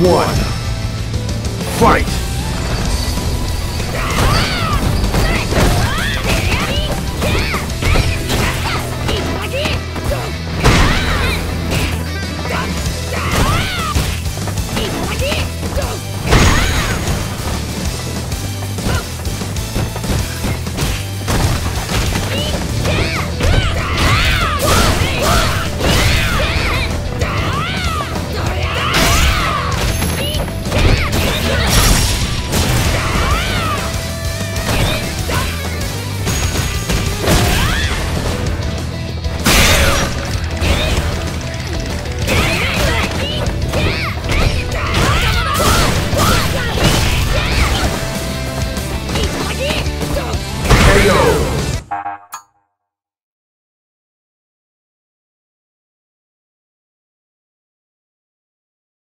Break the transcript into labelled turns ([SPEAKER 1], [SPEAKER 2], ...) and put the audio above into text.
[SPEAKER 1] one. Fight!